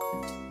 Música